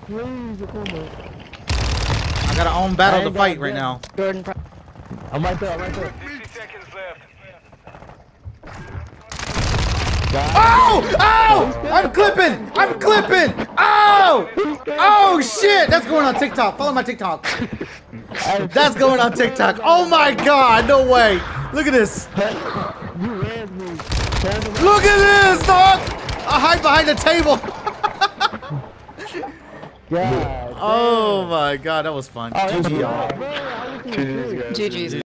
Please. I got an own battle to fight right now. Jordan, I'm right there, I'm right there. 50 seconds left. Oh! Oh! I'm clipping! I'm clipping! Oh! Oh shit! That's going on TikTok. Follow my TikTok. That's going on TikTok. Oh my god! No way! Look at this! You ran me. Turn around. Look at this, dog! I hide behind the table. God. Oh my god, that was fun. Oh, GG, y'all. bad, bro. I was GG's, guys. GG's.